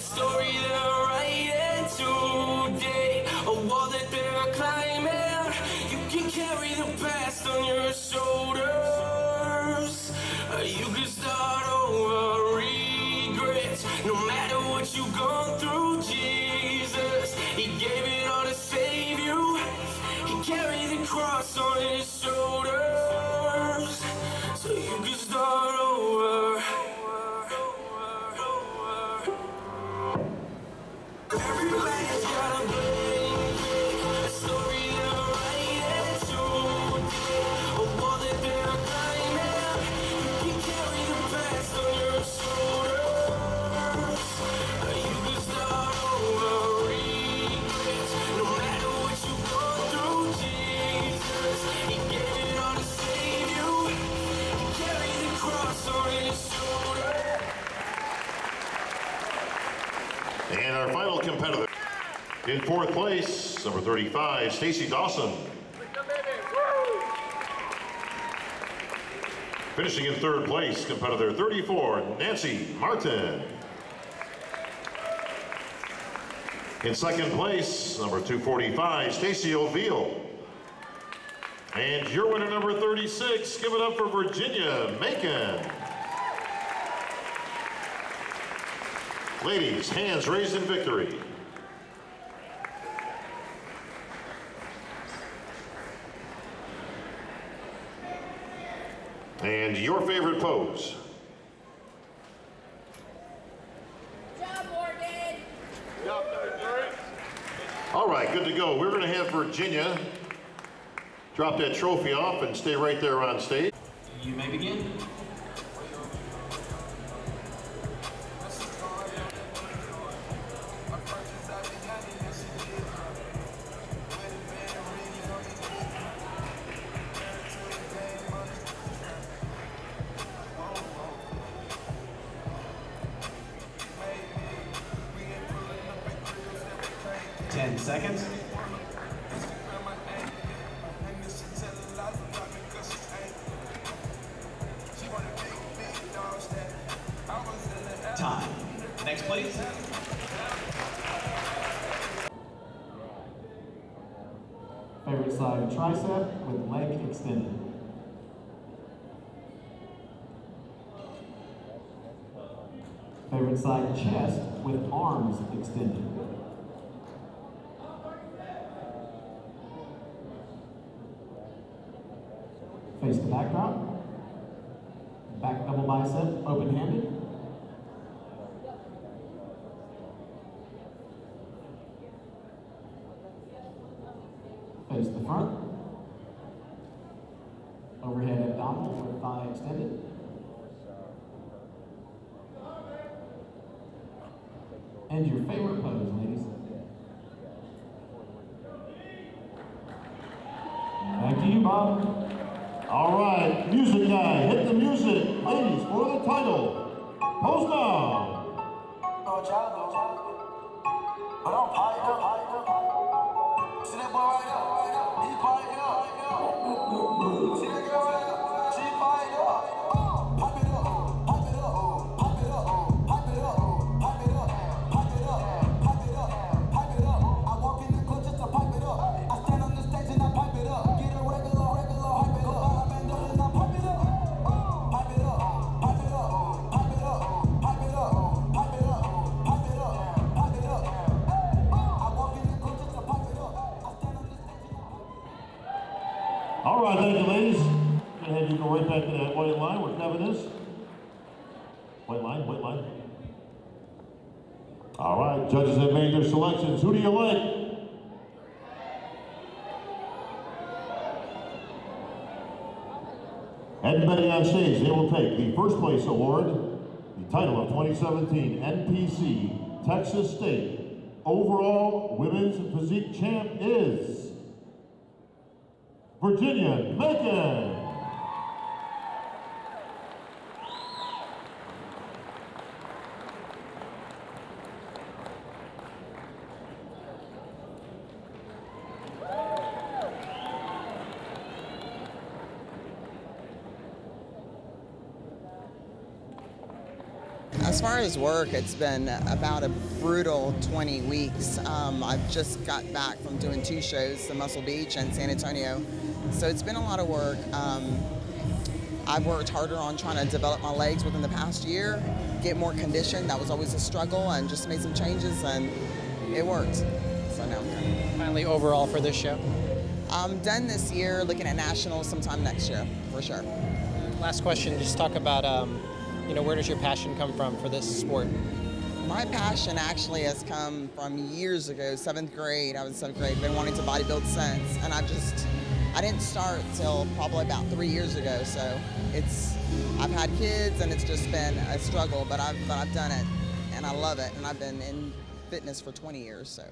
story they're writing today, a wall that they're climbing. You can carry the past on your shoulders. You can start over regrets. No matter what you've gone through, Jesus, He gave it all to save you. He carried the cross on His shoulders, our final competitor in fourth place, number 35, Stacy Dawson. Finishing in third place, competitor 34, Nancy Martin. In second place, number 245, Stacy O'Veal. And your winner, number 36, give it up for Virginia Macon. Ladies, hands raised in victory. And your favorite pose. job, Morgan. All right, good to go. We're going to have Virginia drop that trophy off and stay right there on stage. You may begin. Ten seconds. Time. Next, please. Favorite side tricep with leg extended. Favorite side chest with arms extended. Face the backdrop. Back double bicep, open handed. Face the front. Overhead abdominal with thigh extended. And your favorite pose, ladies. Back to you, Bob. All right, music guy, hit the music. Ladies, for the title. Pose now. All right, thank you, ladies. Gonna have you go right back to that white line where Kevin is. White line, white line. All right, judges have made their selections. Who do you like? Everybody on stage, they will take the first place award, the title of 2017 NPC Texas State Overall Women's Physique Champ is Virginia Macon. As far as work, it's been about a brutal 20 weeks. Um, I've just got back from doing two shows, the Muscle Beach and San Antonio. So it's been a lot of work. Um, I've worked harder on trying to develop my legs within the past year, get more conditioned. That was always a struggle, and just made some changes, and it worked. So now I'm. Finally, overall for this show. I'm done this year, looking at nationals sometime next year, for sure. Last question, just talk about, um, you know, where does your passion come from for this sport? My passion actually has come from years ago, seventh grade. I was in seventh grade, been wanting to bodybuild since, and I just, I didn't start till probably about three years ago. So it's, I've had kids, and it's just been a struggle, but I've, but I've done it, and I love it, and I've been in fitness for 20 years. So.